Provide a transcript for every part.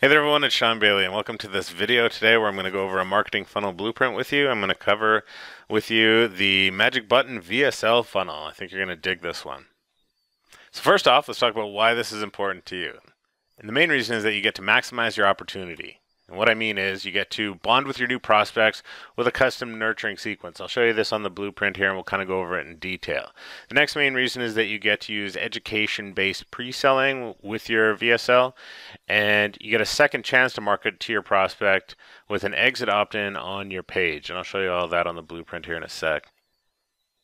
Hey there everyone, it's Shawn Bayley and welcome to this video today where I'm going to go over a marketing funnel blueprint with you. I'm going to cover with you the Magic Button VSL funnel. I think you're going to dig this one. So first off, let's talk about why this is important to you. And the main reason is that you get to maximize your opportunity. And what I mean is you get to bond with your new prospects with a custom nurturing sequence. I'll show you this on the blueprint here and we'll kind of go over it in detail. The next main reason is that you get to use education-based pre-selling with your VSL and you get a second chance to market to your prospect with an exit opt-in on your page. And I'll show you all that on the blueprint here in a sec.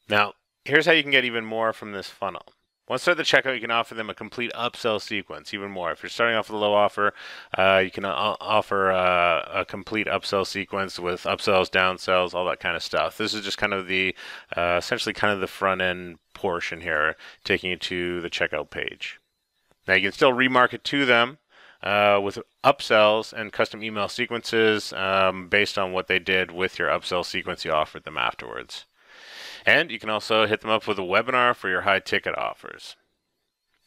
Now, here's how you can get even more from this funnel. Once they're at the checkout, you can offer them a complete upsell sequence, even more. If you're starting off with a low offer, uh, you can uh, offer uh, a complete upsell sequence with upsells, downsells, all that kind of stuff. This is just kind of the, uh, essentially kind of the front end portion here, taking you to the checkout page. Now you can still remarket to them uh, with upsells and custom email sequences um, based on what they did with your upsell sequence you offered them afterwards. And you can also hit them up with a webinar for your high ticket offers.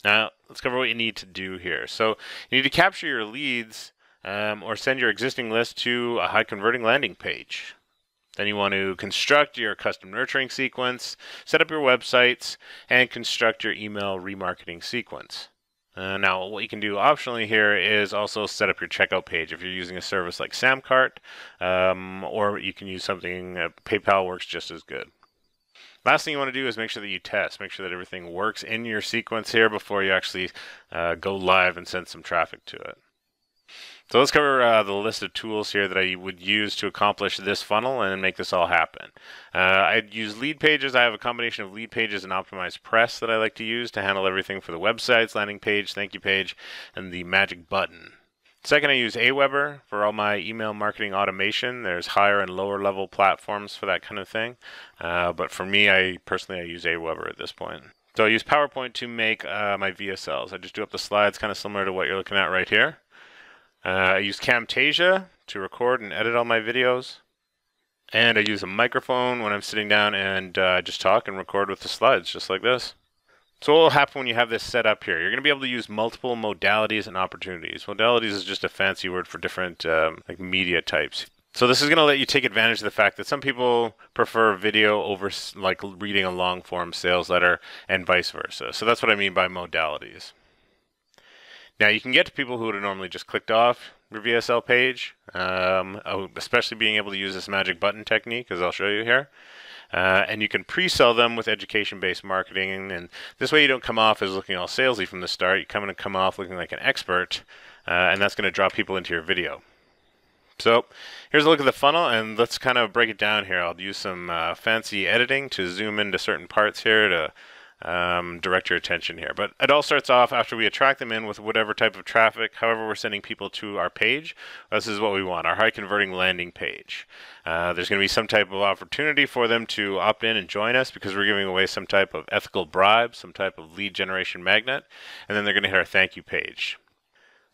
Now, let's cover what you need to do here. So, you need to capture your leads um, or send your existing list to a high converting landing page. Then you want to construct your custom nurturing sequence, set up your websites, and construct your email remarketing sequence. Uh, now, what you can do optionally here is also set up your checkout page if you're using a service like Samcart, um, or you can use something, uh, PayPal works just as good. Last thing you want to do is make sure that you test, make sure that everything works in your sequence here before you actually uh, go live and send some traffic to it. So let's cover uh, the list of tools here that I would use to accomplish this funnel and make this all happen. Uh, I'd use Leadpages. I have a combination of Leadpages and OptimizePress that I like to use to handle everything for the websites, landing page, thank you page, and the magic button. Second, I use Aweber for all my email marketing automation. There's higher and lower level platforms for that kind of thing. Uh, but for me, I personally, I use Aweber at this point. So I use PowerPoint to make uh, my VSLs. I just do up the slides kind of similar to what you're looking at right here. Uh, I use Camtasia to record and edit all my videos. And I use a microphone when I'm sitting down and uh, just talk and record with the slides, just like this. So what will happen when you have this set up here? You're going to be able to use multiple modalities and opportunities. Modalities is just a fancy word for different um, like media types. So this is going to let you take advantage of the fact that some people prefer video over like reading a long form sales letter and vice versa. So that's what I mean by modalities. Now you can get to people who would have normally just clicked off your VSL page, um, oh, especially being able to use this magic button technique, as I'll show you here. Uh, and you can pre-sell them with education-based marketing, and this way you don't come off as looking all salesy from the start. You come in and come off looking like an expert, uh, and that's going to draw people into your video. So here's a look at the funnel, and let's kind of break it down here. I'll use some uh, fancy editing to zoom into certain parts here to um, direct your attention here. But it all starts off after we attract them in with whatever type of traffic, however we're sending people to our page. This is what we want, our high converting landing page. Uh, there's going to be some type of opportunity for them to opt in and join us because we're giving away some type of ethical bribe, some type of lead generation magnet, and then they're going to hit our thank you page.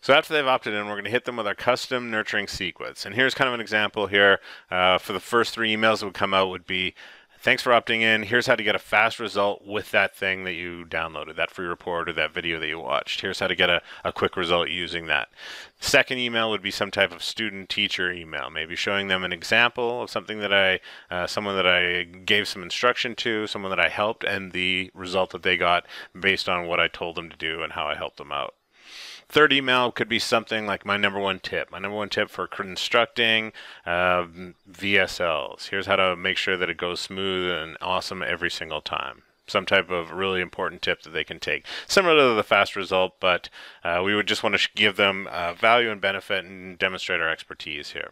So after they've opted in, we're going to hit them with our custom nurturing sequence. And here's kind of an example here. Uh, for the first three emails that would come out would be Thanks for opting in. Here's how to get a fast result with that thing that you downloaded, that free report or that video that you watched. Here's how to get a, a quick result using that. Second email would be some type of student teacher email, maybe showing them an example of something that I, uh, someone that I gave some instruction to, someone that I helped, and the result that they got based on what I told them to do and how I helped them out. Third email could be something like my number one tip. My number one tip for constructing uh, VSLs. Here's how to make sure that it goes smooth and awesome every single time some type of really important tip that they can take. Similar to the fast result, but uh, we would just want to give them uh, value and benefit and demonstrate our expertise here.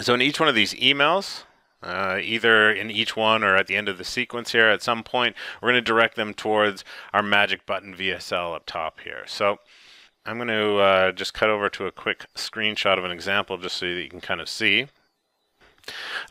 So in each one of these emails, uh, either in each one or at the end of the sequence here, at some point, we're going to direct them towards our magic button VSL up top here. So I'm going to uh, just cut over to a quick screenshot of an example just so that you can kind of see.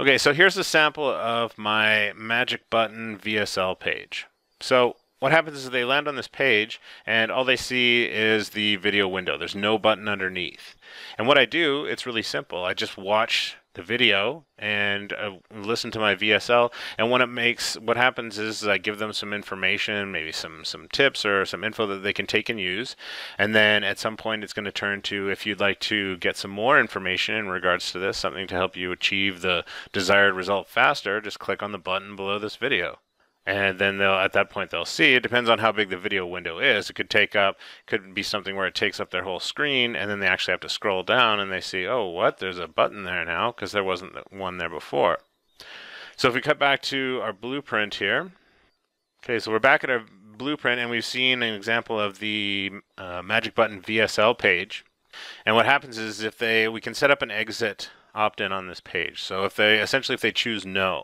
Okay, so here's a sample of my Magic Button VSL page. So what happens is they land on this page and all they see is the video window. There's no button underneath. And what I do, it's really simple. I just watch the video and uh, listen to my VSL. And when it makes, what happens is I give them some information, maybe some some tips or some info that they can take and use. And then at some point, it's going to turn to if you'd like to get some more information in regards to this, something to help you achieve the desired result faster. Just click on the button below this video and then they'll at that point they'll see. It depends on how big the video window is. It could take up could be something where it takes up their whole screen and then they actually have to scroll down and they see oh what? There's a button there now because there wasn't one there before. So if we cut back to our blueprint here okay so we're back at our blueprint and we've seen an example of the uh, magic button VSL page. And what happens is if they we can set up an exit opt-in on this page so if they essentially if they choose no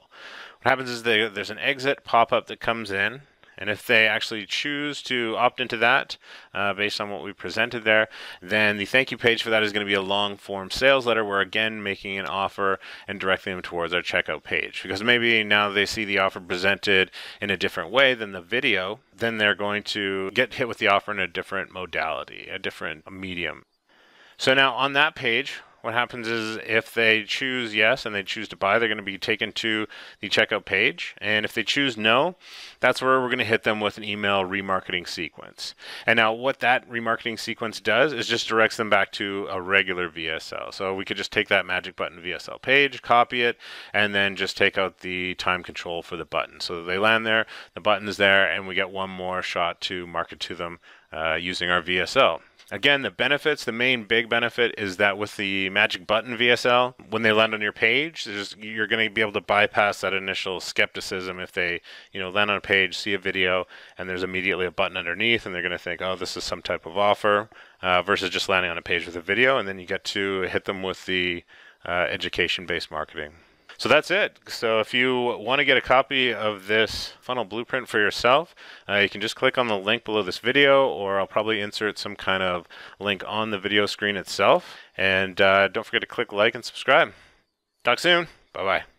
what happens is they, there's an exit pop-up that comes in, and if they actually choose to opt into that, uh, based on what we presented there, then the thank you page for that is going to be a long form sales letter. We're again making an offer and directing them towards our checkout page. Because maybe now they see the offer presented in a different way than the video, then they're going to get hit with the offer in a different modality, a different medium. So now on that page, what happens is if they choose yes and they choose to buy, they're going to be taken to the checkout page. And if they choose no, that's where we're going to hit them with an email remarketing sequence. And now, what that remarketing sequence does is just directs them back to a regular VSL. So we could just take that magic button VSL page, copy it, and then just take out the time control for the button. So they land there, the button is there, and we get one more shot to market to them uh, using our VSL. Again, the benefits, the main big benefit is that with the Magic Button VSL, when they land on your page, you're going to be able to bypass that initial skepticism if they, you know, land on a page, see a video, and there's immediately a button underneath, and they're going to think, oh, this is some type of offer, uh, versus just landing on a page with a video, and then you get to hit them with the uh, education-based marketing. So that's it. So if you want to get a copy of this funnel blueprint for yourself, uh, you can just click on the link below this video, or I'll probably insert some kind of link on the video screen itself. And uh, don't forget to click like and subscribe. Talk soon. Bye bye.